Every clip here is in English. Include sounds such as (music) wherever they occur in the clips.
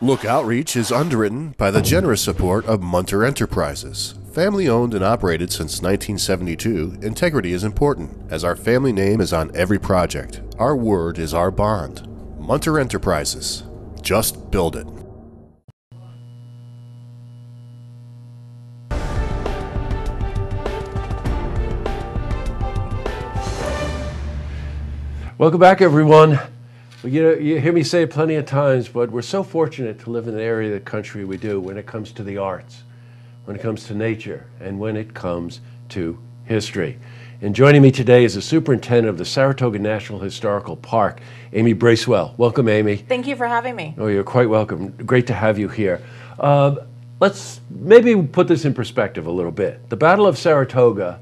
Look Outreach is underwritten by the generous support of Munter Enterprises. Family owned and operated since 1972, integrity is important, as our family name is on every project. Our word is our bond. Munter Enterprises. Just build it. Welcome back, everyone. Well, you know, you hear me say it plenty of times, but we're so fortunate to live in the area of the country we do when it comes to the arts, when it comes to nature, and when it comes to history. And joining me today is the superintendent of the Saratoga National Historical Park, Amy Bracewell. Welcome, Amy. Thank you for having me. Oh, you're quite welcome. Great to have you here. Uh, let's maybe put this in perspective a little bit. The Battle of Saratoga,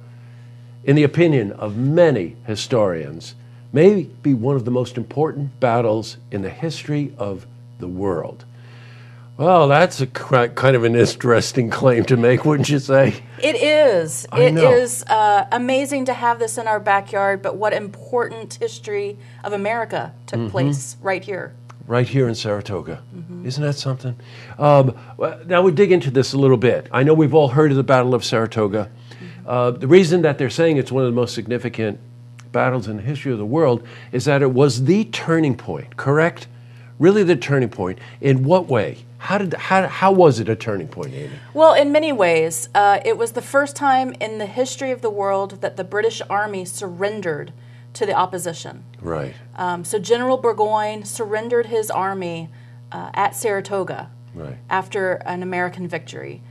in the opinion of many historians, may be one of the most important battles in the history of the world. Well, that's a kind of an interesting claim to make, wouldn't you say? It is. I It know. is uh, amazing to have this in our backyard, but what important history of America took Mm-hmm. place right here. right here in Saratoga. Isn't that something? Um, well, now we dig into this a little bit. I know we've all heard of the Battle of Saratoga. Uh, the reason that they're saying it's one of the most significant battles in the history of the world is that it was the turning point, correct? Really the turning point. In what way? How, did, how, how was it a turning point, Amy? Well, in many ways, uh, it was the first time in the history of the world that the British Army surrendered to the opposition. Right. Um, so General Burgoyne surrendered his army uh, at Saratoga Right. after an American victory.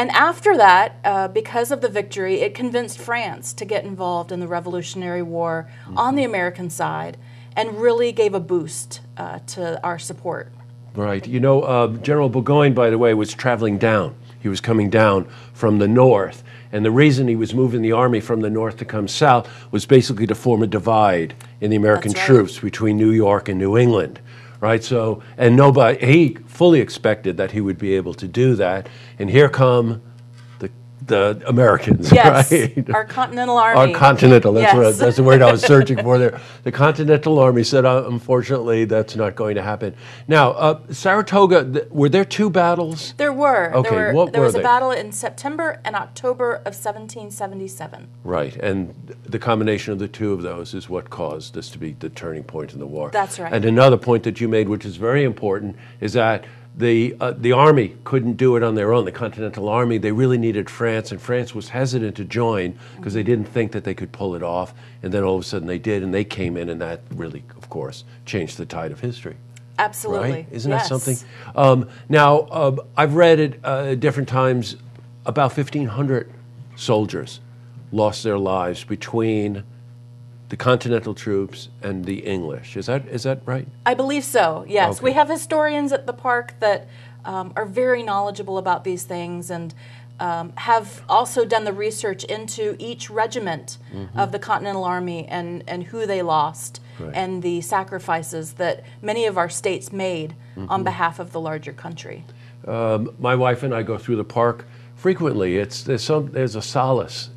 And after that, uh, because of the victory, it convinced France to get involved in the Revolutionary War on the American side and really gave a boost uh, to our support. Right. You know, uh, General Burgoyne, by the way, was traveling down. He was coming down from the north. And the reason he was moving the army from the north to come south was basically to form a divide in the American right. troops between New York and New England. Right. So, and nobody, he fully expected that he would be able to do that. And here come the, Americans. Yes, Right. our Continental Army. Our Continental, that's, what, Yes. that's the word I was searching for there. The Continental Army said, uh, unfortunately, that's not going to happen. Now, uh, Saratoga, th- were there two battles? There were. Okay, there were, what there were was they? a battle in September and October of 1777. Right, and the combination of the two of those is what caused this to be the turning point in the war. That's right. And another point that you made, which is very important, is that the uh, the army couldn't do it on their own. The Continental Army, they really needed France, and France was hesitant to join because they didn't think that they could pull it off. And then all of a sudden they did, and they came in, and that really, of course, changed the tide of history. Absolutely. Right? Isn't yes. that something? Um, now, uh, I've read it uh, at different times. About 1,500 soldiers lost their lives between the Continental troops and the English. Is that is that right? I believe so, yes. We have historians at the park that um, are very knowledgeable about these things and um, have also done the research into each regiment of the Continental Army and, and who they lost Right. and the sacrifices that many of our states made on behalf of the larger country. Um, my wife and I go through the park frequently. It's there's some there's a solace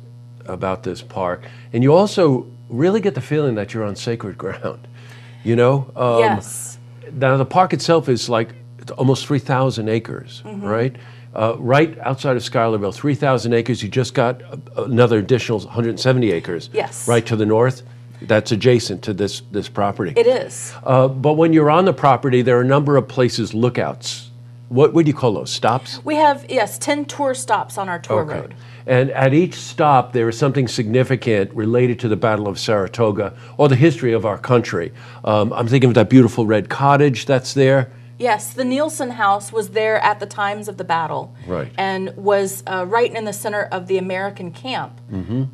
about this park, and you also really get the feeling that you're on sacred ground. You know. Um, yes. Now the park itself is like almost 3,000 acres, Mm-hmm. right? Uh, right outside of Schuylerville, 3,000 acres. You just got another additional 170 acres. Yes. Right to the north. That's adjacent to this this property. It is. Uh, but when you're on the property, there are a number of places, lookouts. What would you call those? Stops? We have, yes, 10 tour stops on our tour road. And at each stop, there is something significant related to the Battle of Saratoga or the history of our country. Um, I'm thinking of that beautiful red cottage that's there. Yes, the Neilson House was there at the times of the battle, Right. and was uh, right in the center of the American camp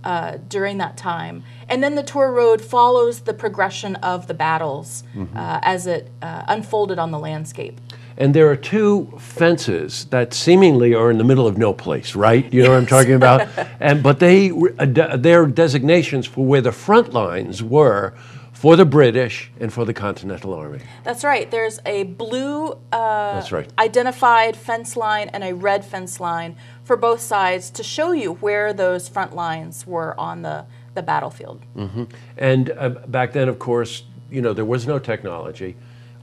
uh, during that time. And then the tour road follows the progression of the battles uh, as it uh, unfolded on the landscape. And there are two fences that seemingly are in the middle of no place, right? You know what I'm talking about? (laughs) And but they their designations for where the front lines were for the British and for the Continental Army. That's right. There's a blue uh, That's right. identified fence line and a red fence line for both sides to show you where those front lines were on the, the battlefield. And uh, back then, of course, you know, there was no technology.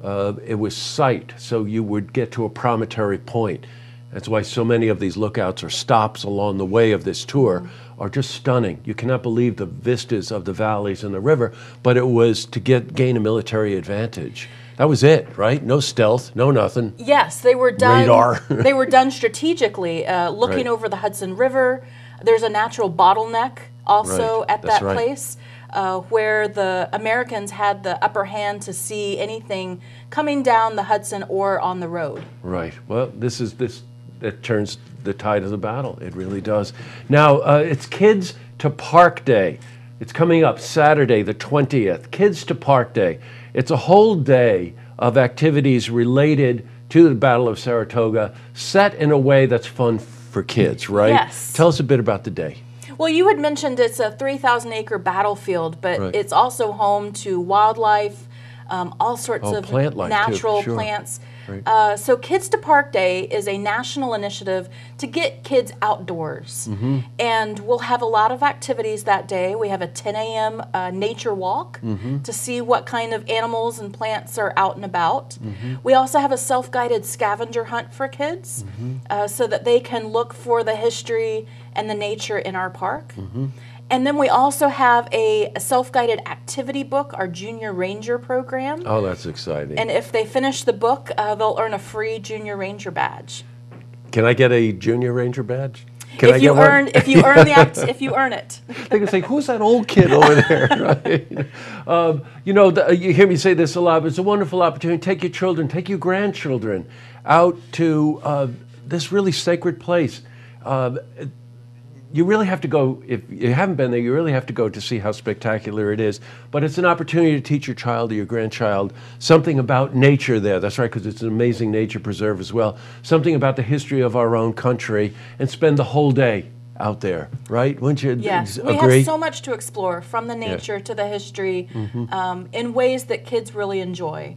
Uh, it was sight, so you would get to a promontory point. That's why so many of these lookouts or stops along the way of this tour are just stunning. You cannot believe the vistas of the valleys and the river, but it was to get gain a military advantage. That was it, right? No stealth, no nothing. Yes, they were done. Radar. (laughs) they were done strategically, uh, looking Right. over the Hudson River. There's a natural bottleneck also Right, at that's that right. place. Uh, where the Americans had the upper hand to see anything coming down the Hudson or on the road. Right. Well, this is this that turns the tide of the battle. It really does. Now uh, it's Kids to Park Day. It's coming up Saturday, the twentieth. Kids to Park Day. It's a whole day of activities related to the Battle of Saratoga, set in a way that's fun for kids. Right. Yes. Tell us a bit about the day. Well, you had mentioned it's a 3,000 acre battlefield, but Right. it's also home to wildlife, um, all sorts Oh, of plant natural sure. plants. Right. Uh, so, Kids to Park Day is a national initiative to get kids outdoors. Mm-hmm. And we'll have a lot of activities that day. We have a 10 a.m. Uh, nature walk Mm-hmm. to see what kind of animals and plants are out and about. Mm-hmm. We also have a self guided scavenger hunt for kids Mm-hmm. uh, so that they can look for the history and the nature in our park. And then we also have a, a self guided activity book, our Junior Ranger program. Oh, that's exciting. And if they finish the book, uh, they'll earn a free Junior Ranger badge. Can I get a Junior Ranger badge? Can I if you get one? earn, if you earn the act, (laughs) if you earn it. They can say, "Who's that old kid over there?" (laughs) right? Um, you know, the, you hear me say this a lot, but it's a wonderful opportunity. Take your children, take your grandchildren out to uh, this really sacred place. Uh, you really have to go if you haven't been there you really have to go to see how spectacular it is. But it's an opportunity to teach your child or your grandchild something about nature there. That's right because it's an amazing nature preserve as well. Something about the history of our own country and spend the whole day out there right? Wouldn't you Yes, s- we have so much to explore from the nature to the history Mm-hmm. um, in ways that kids really enjoy.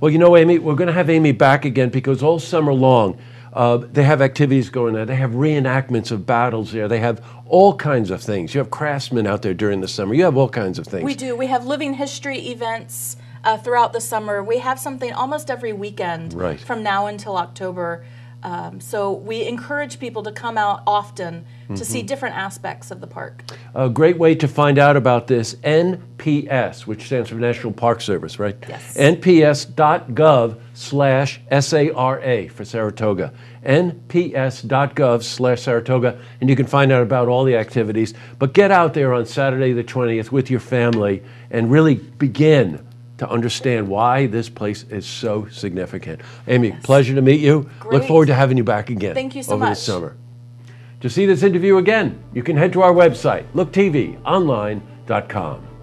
Well, you know, Amy, we're going to have Amy back again because all summer long uh, they have activities going on. They have reenactments of battles there. They have all kinds of things. You have craftsmen out there during the summer. You have all kinds of things. We do. We have living history events uh, throughout the summer. We have something almost every weekend Right. from now until October. Um, so we encourage people to come out often to see Mm-hmm. different aspects of the park. A great way to find out about this, NPS, which stands for National Park Service, right? Yes. nps.gov slash SARA for Saratoga. nps.gov slash Saratoga, and you can find out about all the activities. But get out there on Saturday the 20th with your family and really begin to understand why this place is so significant. Amy, pleasure to meet you. Look forward to having you back again Thank you so over the summer. To see this interview again, you can head to our website, looktvonline.com.